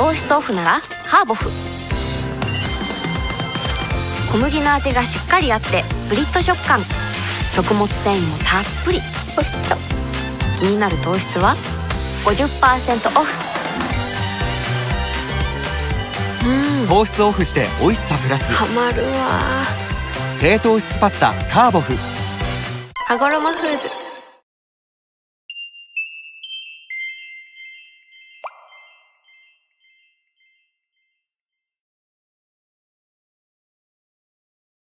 糖質オフならカーボフ。小麦の味がしっかりあってプリッと食感。食物繊維もたっぷり。おいしそう。気になる糖質は？50%オフ。うん。糖質オフして美味しさプラス。ハマるわ。低糖質パスタカーボフ。羽衣フーズ